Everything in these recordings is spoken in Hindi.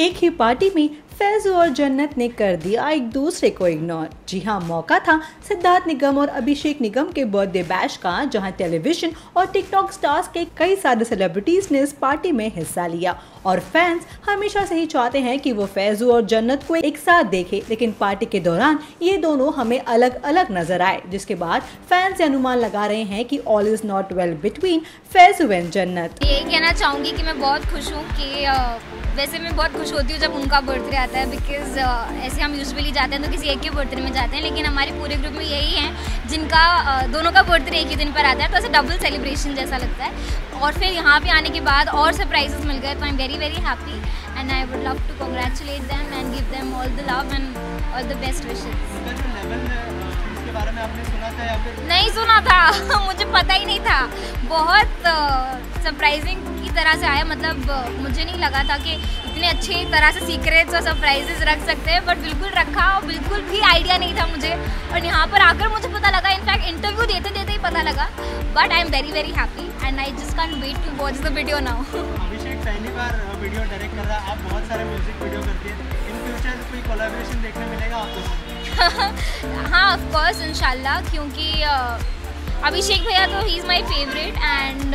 एक ही पार्टी में फैजू और जन्नत ने कर दिया, एक दूसरे को इग्नोर जी हाँ मौका था सिद्धार्थ निगम और अभिषेक निगम के बर्थडे बैश का, जहाँ टेलीविज़न और टिकटॉक स्टार्स के कई सारे सेलिब्रिटीज ने इस पार्टी में हिस्सा लिया। और फैंस हमेशा से ही चाहते हैं कि वो फैजू और जन्नत को एक साथ देखे, लेकिन पार्टी के दौरान ये दोनों हमें अलग अलग नज़र आए, जिसके बाद फैंस ये अनुमान लगा रहे हैं कि all is not well between Faizu and Jannat. यही कहना चाहूँगी कि मैं बहुत खुश हूँ कि वैसे मैं बहुत खुश होती हूँ जब उनका बर्थडे आता है बिकॉज़ uh, ऐसे हम यूजुअली जाते हैं तो किसी एक के बर्थडे में जाते हैं लेकिन हमारे पूरे ग्रुप में यही हैं जिनका uh, दोनों का बर्थडे एक ही दिन पर आता है तो ऐसे डबल सेलिब्रेशन जैसा लगता है। और फिर यहाँ पे आने के बाद और सरप्राइजेस मिल गए तो I am very very happy and I would love to congratulate them and give them all the love and all the best wishes आपने नहीं सुना था, मुझे पता ही नहीं था। बहुत सरप्राइजिंग की तरह से आया। मतलब मुझे नहीं लगा था कि इतने अच्छे तरह से सीक्रेट्स और सरप्राइजेस रख सकते हैं बट बिल्कुल रखा और बिल्कुल भी आइडिया नहीं था मुझे। और यहाँ पर आकर मुझे पता लगा इनफैक्ट इंटरव्यू देते देते ही पता लगा। But I am very very happy and I just can wait to watch the video now Abhishek पहली बार वीडियो डायरेक्ट कर रहा है। आप बहुत सारे म्यूज़िक वीडियो करती है इन फ्यूचर कोई कोलैबोरेशन देखने मिलेगा आपको? हाँ ऑफ़ कोर्स इंशाल्लाह क्योंकि अभिषेक भैया तो he is my favourite and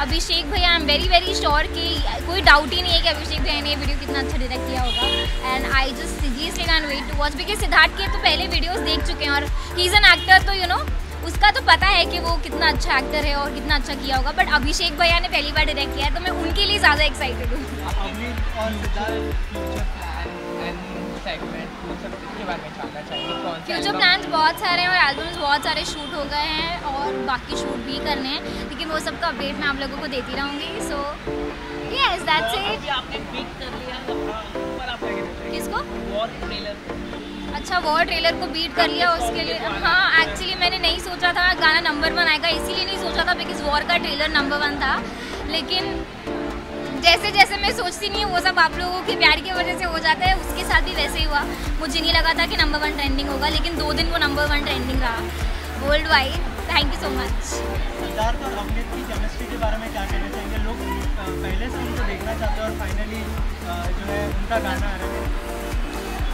Abhishek भैया I am very very sure कि कोई डाउट ही नहीं है कि अभिषेक भैया ने ये वीडियो कितना अच्छा डायरेक्ट किया होगा। And I just seriously can wait to watch because Siddharth के तो पहले वीडियोस देख चुके हैं और ही इज़ एन एक्टर तो यू you नो know, उसका तो पता है कि वो कितना अच्छा एक्टर है और कितना अच्छा किया होगा। बट अभिषेक भैया ने पहली बार डायरेक्ट किया है तो मैं उनके लिए ज़्यादा एक्साइटेड हूँ। फ्यूचर प्लान्स बहुत सारे हैं और एल्बम्स बहुत सारे शूट हो गए हैं और बाकी शूट भी करने हैं। लेकिन वो सब का अपडेट मैं आप लोगों को देती रहूँगी सो यस दैट्स इट किसको? अच्छा वॉर ट्रेलर को बीट कर लिया उसके लिए। हाँ एक्चुअली मैंने नहीं सोचा था गाना नंबर वन आएगा इसीलिए नहीं सोचा था बिकॉज़ वॉर का ट्रेलर नंबर वन था। लेकिन जैसे जैसे मैं सोचती नहीं हूँ, वो सब आप लोगों के प्यार की वजह से हो जाता है। उसके साथ भी वैसे ही हुआ। मुझे नहीं लगा था कि नंबर वन ट्रेंडिंग होगा, लेकिन दो दिन वो नंबर वन ट्रेंडिंग रहा। World wide thank you so much Sardar Amrit की केमिस्ट्री के बारे में क्या कहना चाहेंगे? लोग पहले से उनको देखना चाहते हैं और फाइनली जो है उनका गाना आ रहा है।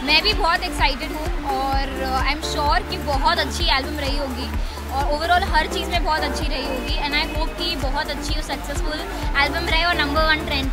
मैं भी बहुत एक्साइटेड हूँ और आई एम श्योर कि बहुत अच्छी एल्बम रही होगी और ओवरऑल हर चीज़ में बहुत अच्छी रही होगी एंड आई होप कि बहुत अच्छी और सक्सेसफुल एल्बम रहे और नंबर वन ट्रेंड